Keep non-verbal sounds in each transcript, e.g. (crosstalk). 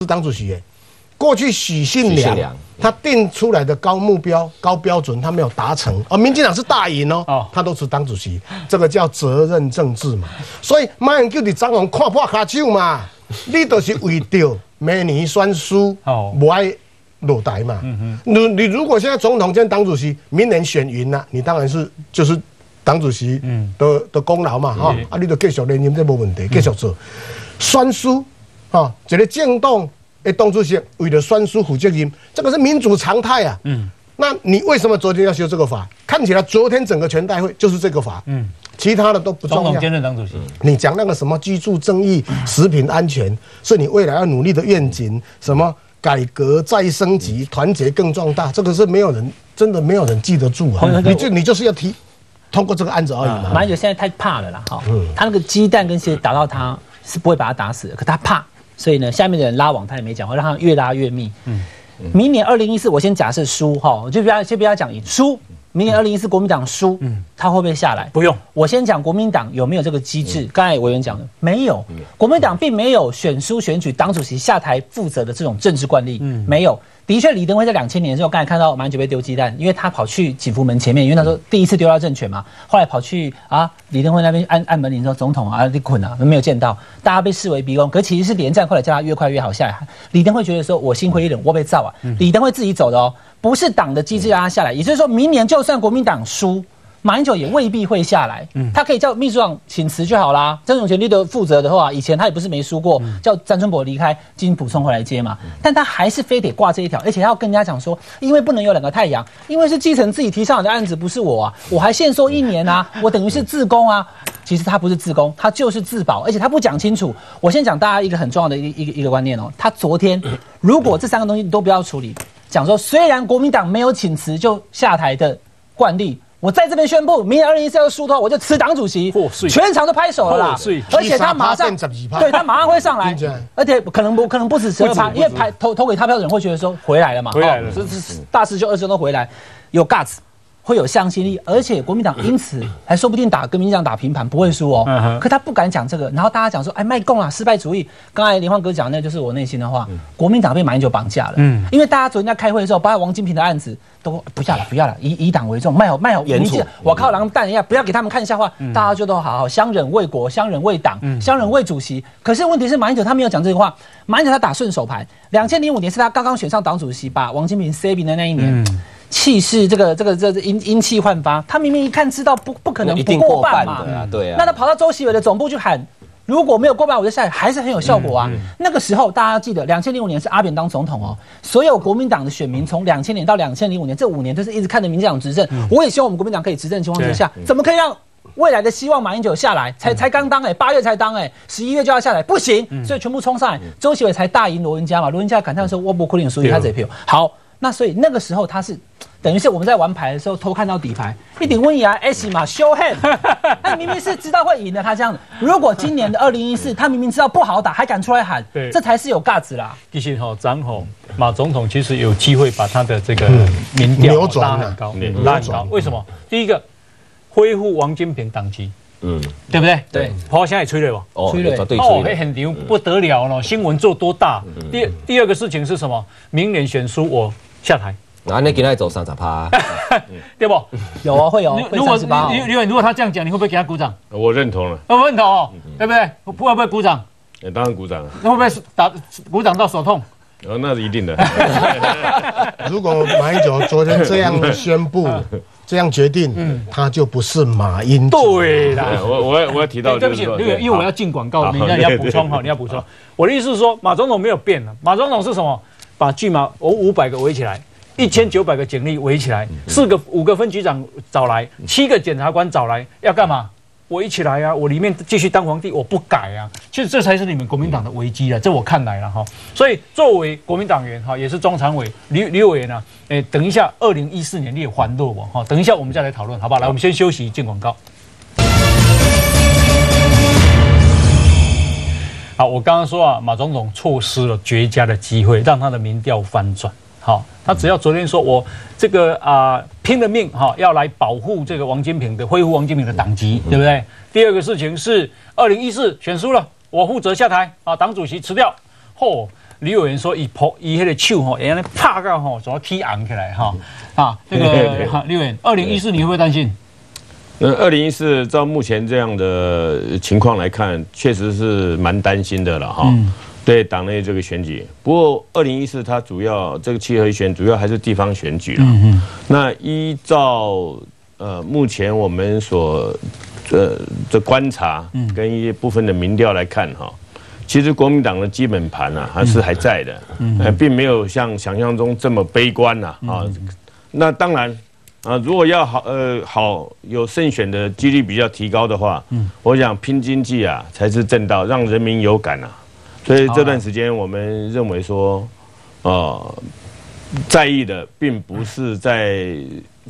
是党主席耶。过去许信良信良。他定出来的高目标、高标准，他没有达成，而民进党是大赢哦哦，他都是党主席，这个叫责任政治嘛。所以马英九你张宏看破卡手嘛，你都是为着每年选输哦。不爱落台嘛。你你如果现在总统兼党主席，明年选赢了，你当然是就是党主席的的功劳嘛，哈、啊，你就继续连任这没问题，继续做。选输哈，一个政党的党主席为了选输负责任，这个是民主常态啊。嗯，那你为什么昨天要修这个法？看起来昨天整个全代会就是这个法，嗯，其他的都不重要总统兼。任党主席，你讲那个什么居住正义、食品安全，是你未来要努力的愿景。什么改革再升级、团结更壮大，这个是没有人真的没有人记得住啊。你就你就是要提通过这个案子而已嘛。马英九现在太怕了啦，哈，他那个鸡蛋跟鞋打到他是不会把他打死的，可他怕，所以呢，下面的人拉网他也没讲话，让他越拉越密。嗯，明年二零一四，我先假设输哈，我就不要先不要讲赢，输，明年二零一四国民党输，嗯，他会不会下来？不用，我先讲国民党有没有这个机制？刚才委员讲的没有，国民党并没有选输选举党主席下台负责的这种政治惯例，嗯没有。的确，李登辉在两千年的时候，刚才看到马英九被丢鸡蛋，因为他跑去景福门前面，因为他说第一次丢到政权嘛，后来跑去啊李登辉那边按按门铃说总统啊你滚啊，没有见到，大家被视为逼宫，可其实是连战后来叫他越快越好下来。李登辉觉得说我心灰意冷，我被造啊，李登辉自己走的哦，不是党的机制让他下来，也就是说明年就算国民党输。马英九也未必会下来，他可以叫秘书长请辞就好啦。曾永权立的负责的话，以前他也不是没输过，叫张春博离开，进行补充回来接嘛。但他还是非得挂这一条，而且他要跟人家讲说，因为不能有两个太阳，因为是基层自己提上来的案子，不是我啊，我还限缩一年啊，(laughs) 我等于是自宫啊。其实他不是自宫，他就是自保，而且他不讲清楚。我先讲大家一个很重要的一个一个一个观念哦，他昨天 (coughs) 如果这三个东西你都不要处理，讲说虽然国民党没有请辞就下台的惯例。我在这边宣布，明年二零一四要输的话，我就辞党主席，全场都拍手了啦。而且他马上13%变12%对他马上会上来，而且可能不可能不止十二趴，因为排投投给他票的人会觉得说回来了嘛，回来了。哦是是大师兄二师兄都回来，有 guts。会有向心力，而且国民党因此还说不定打跟民进党打平盘不会输哦。嗯可他不敢讲这个，然后大家讲说，哎，卖共啊，失败主义。刚才林焕哥讲的那就是我内心的话，国民党被马英九绑架了。嗯嗯，因为大家昨天在开会的时候，包括王金平的案子都不要了，不要了，以以党为重，卖好卖好严处民进我靠狼蛋一下，不要给他们看笑话，大家就都好好相忍为国，相忍为党，相忍为主席。可是问题是马英九他没有讲这个话，马英九他打顺手牌。两千零五年是他刚刚选上党主席，把王金平平的那一年。气势，这个这个这这阴阴气焕发，他明明一看知道不不可能一不过半半嘛，对啊。那他跑到周习伟的总部去喊，如果没有过半我就下来，还是很有效果啊。那个时候大家记得，两千零五年是阿扁当总统哦，所有国民党的选民从两千年到两千零五年这五年都是一直看着民进党执政。我也希望我们国民党可以执政的情况之下，怎么可以让？未来的希望马英九下来，才才刚当哎、八月才当哎、十一月就要下来，不行，所以全部冲上来。周习伟才大赢罗文嘉嘛，罗文嘉感叹说：“我不可能输赢他这票。”好，那所以那个时候他是等于是我们在玩牌的时候偷看到底牌，一顶温牙 S 嘛 show hand，他 (laughs) 明明是知道会赢的，他这样子。如果今年的二零一四，他明明知道不好打，还敢出来喊对，这才是有价值啦。其实哈，张吼马总统其实有机会把他的这个民调拉很高，嗯拉很高。为什么？第一个，恢复王金平党籍，嗯，对不对？对，好，现在也吹了吧？哦，催泪哦，绝对催泪。那很牛，不得了了，新闻做多大？第第二个事情是什么？明年选书我下台，啊，那给他走三十趴，(laughs) 对不？有啊，会有会如如果三十八号。刘刘远如果他这样讲，你会不会给他鼓掌？我认同了，我认同哦，对不对？会不会鼓掌？呃当然鼓掌了，那会不会打鼓掌到手痛？然后那是一定的。(laughs) 如果马英九昨天这样宣布、这样决定，他就不是马英九。对啦。哎我我要我要提到对，对不起，就是说，刘远，因为我要进广告，你要你要对补充哈，你要补充。我的意思是说，马总统没有变了，马总统是什么？把巨马我五百个围起来，一千九百个警力围起来，四个五个分局长找来，七个检察官找来，要干嘛？我一起来啊！我里面继续当皇帝，我不改啊！其实这才是你们国民党的危机啊！这我看来了哈。所以作为国民党员哈，也是中常委李李委员啊，诶，等一下二零一四年你也还落我哈，等一下我们再来讨论，好不好？来，我们先休息，进广告。好，我刚刚说啊，马总统错失了绝佳的机会，让他的民调翻转。好，他只要昨天说我这个啊、拼了命哈、要来保护这个王金平的恢复王金平的党籍，对不对？第二个事情是二零一四选输了，我负责下台啊，党主席辞掉。嚯、李委员说以破以迄个手吼，会安尼拍到吼，怎么起昂起来哈啊？这个 (laughs) 哈李委员，二零一四你会不会担心？呃，二零一四照目前这样的情况来看，确实是蛮担心的了哈。对党内这个选举，不过二零一四它主要这个七合一选主要还是地方选举了。那依照呃目前我们所呃的观察跟一些部分的民调来看哈，其实国民党的基本盘啊还是还在的，呃，并没有像想象中这么悲观呐啊。那当然啊，如果要好呃好有胜选的几率比较提高的话，我想拼经济啊才是正道，让人民有感啊。所以这段时间我们认为说，呃，在意的并不是在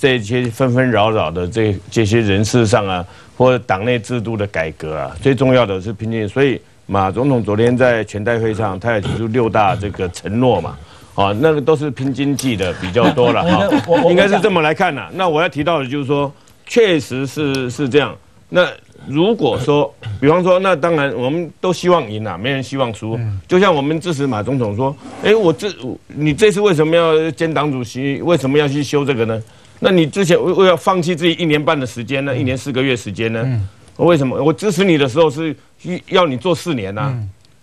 这些纷纷扰扰的这这些人事上啊，或者党内制度的改革啊，最重要的是拼经济。所以马总统昨天在全代会上，他也提出六大这个承诺嘛，啊，那个都是拼经济的比较多了哈，应该是这么来看的。那我要提到的就是说，确实是是这样。那如果说，比方说，那当然我们都希望赢啊，没人希望输。就像我们支持马总统说，哎，我这你这次为什么要兼党主席？为什么要去修这个呢？那你之前为为要放弃自己一年半的时间呢？一年四个月时间呢？为什么？我支持你的时候是要你做四年呐，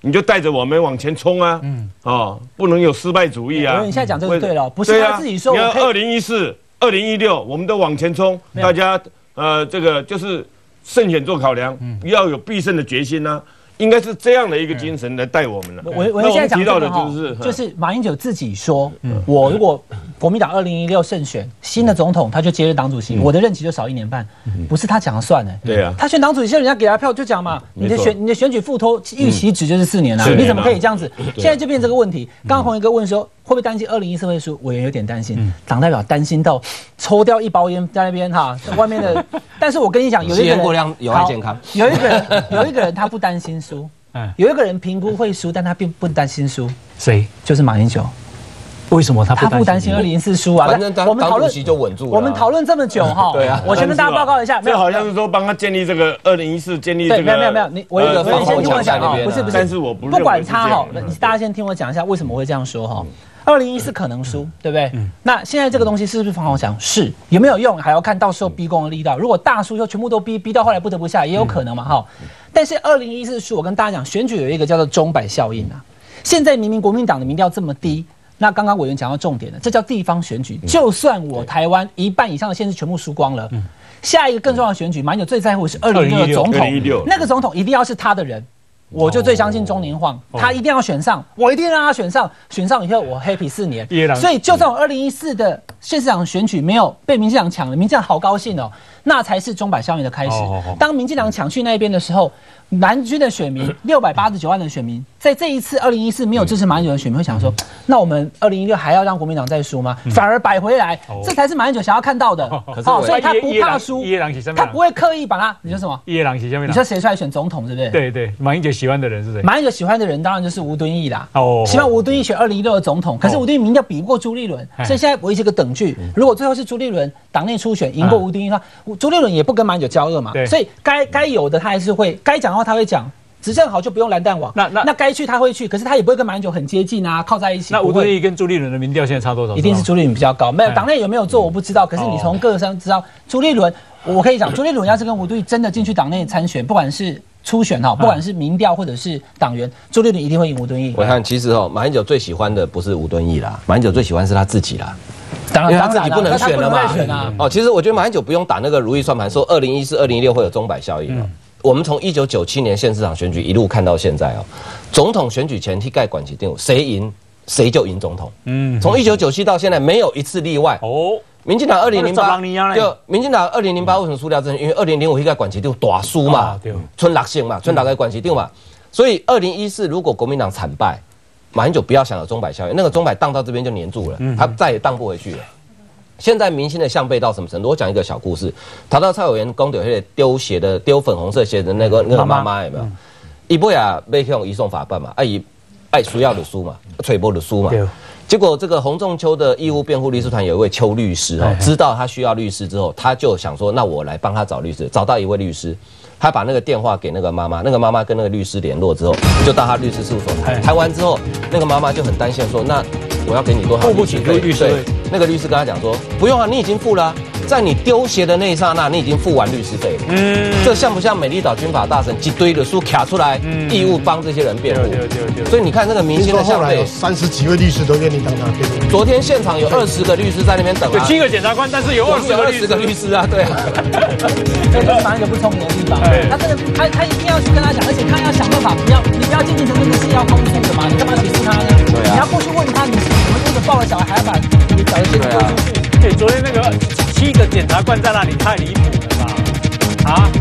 你就带着我们往前冲啊！哦，不能有失败主义啊！你现在讲这个对了，不是他自己说。你要二零一四、二零一六，我们都往前冲，大家呃，这个就是。胜选做考量，要有必胜的决心呢，应该是这样的一个精神来带我们了。我我现在提到的就是就是马英九自己说，我如果国民党二零一六胜选新的总统，他就接任党主席，我的任期就少一年半，不是他讲了算的？对啊，他选党主席，现在人家给他票就讲嘛，你的选你的选举复托预期值就是四年啊，你怎么可以这样子？现在就变这个问题。刚刚洪一哥问说。会不会担心二零一四会输？委员有点担心，党代表担心到抽掉一包烟在那边哈，(laughs) 外面的。但是我跟你讲，有一个人过量有害健康。有一个人，(laughs) 有一个人他不担心输。嗯，有一个人评估会输，但他并不担心输。谁？就是马英九。为什么他他不担心二零一四输啊？反正我们讨论就稳住。我们讨论这么久哈，对啊。我先跟大家报告一下，这好像是说帮他建立这个二零一四建立这个。没有没有没有，你我我先听我讲哈，不是不是，但是我不不管他哈，你大家先听我讲一下为什么会这样说哈。二零一四可能输，对不对？那现在这个东西是不是防洪墙？是有没有用？还要看到时候逼宫的力道。如果大输就全部都逼逼到后来不得不下，也有可能嘛哈。但是二零一四输，我跟大家讲，选举有一个叫做钟摆效应啊。现在明明国民党的民调这么低，那刚刚委员讲到重点了，这叫地方选举。就算我台湾一半以上的县市全部输光了，下一个更重要的选举，马英九最在乎是二零一六的总统，那个总统一定要是他的人。我就最相信中年晃，他一定要选上，我一定让他选上，选上以后我 happy 四年。所以就算我二零一四的县市长选举没有被民进党抢了，民进党好高兴哦，那才是中百效应的开始。当民进党抢去那边的时候。南军的选民 (coughs) 六百八十九万的选民，在这一次二零一四没有支持马英九的选民会想说，那我们二零一六还要让国民党再输吗？反而摆回来，这才是马英九想要看到的。好，所以他不怕输，他不会刻意把他。你说什么？叶郎喜下面。你说谁出来选总统，对不对？对对，马英九喜欢的人是谁？马英九喜欢的人当然就是吴敦义啦。哦，希望吴敦义选二零一六的总统，可是吴敦义民调比不过朱立伦，所以现在维持个等距。如果最后是朱立伦党内初选赢过吴敦义的话，朱立伦也不跟马英九交恶嘛。所以该该有的他还是会，该讲的话他会讲。执政好就不用蓝弹网，那那那该去他会去，可是他也不会跟马英九很接近啊，靠在一起。那吴敦义跟朱立伦的民调现在差多少？一定是朱立伦比较高，没有党内有没有做我不知道，可是你从各上知道朱立伦，我可以讲朱立伦要是跟吴敦义真的进去党内参选，不管是初选哈，不管是民调或者是党员，朱立伦一定会赢吴敦义。我看其实哦，马英九最喜欢的不是吴敦义啦，马英九最喜欢是他自己啦，因为他自己不能选了嘛。哦，其实我觉得马英九不用打那个如意算盘，说二零一四、二零一六会有钟摆效应哦。我们从一九九七年县市长选举一路看到现在哦，总统选举前替盖管旗定，谁赢谁就赢总统。嗯，从一九九七到现在没有一次例外。哦，民进党二零零八就民进党二零零八为什么输掉？真因为二零零五替盖管旗定大输嘛，村六县嘛，村六个管旗定嘛。所以二零一四如果国民党惨败，马英九不要想有钟摆效应，那个钟摆荡到这边就黏住了，他再也荡不回去了。现在明星的像背到什么程度？我讲一个小故事。谈到蔡委员公丢那个丢鞋的、丢粉红色鞋的那个那个妈妈有没有？伊不呀被用移送法办嘛？爱以爱输要的书嘛？吹波的书嘛？结果这个洪仲秋的义务辩护律师团有一位邱律师哦，知道他需要律师之后，他就想说，那我来帮他找律师。找到一位律师，他把那个电话给那个妈妈，那个妈妈跟那个律师联络之后，就到他律师事务所谈。谈完之后，那个妈妈就很担心说：“那我要给你多少？”付不起律师费。那个律师跟他讲说：“不用啊，你已经付了。”在你丢鞋的那一刹那，你已经付完律师费了。嗯，这像不像美丽岛军法大神一堆的书卡出来，义务帮这些人辩护？对对对。所以你看那个明星的像被三十几位律师都愿意当他辩护。昨天现场有二十个律师在那边等啊。七个检察官，但是有二十个律师。个律师啊，对。这就是一个不聪明的地方。他真的他他一定要去跟他讲，而且他要想办法，不要你不要进进出出，你是要公诉的嘛？你干嘛起诉他呢？对啊。你要过去问他，你是怎么这个抱了小孩还把你小孩先丢出去？对，昨天那个。七个检察官在那里太离谱了吧？啊？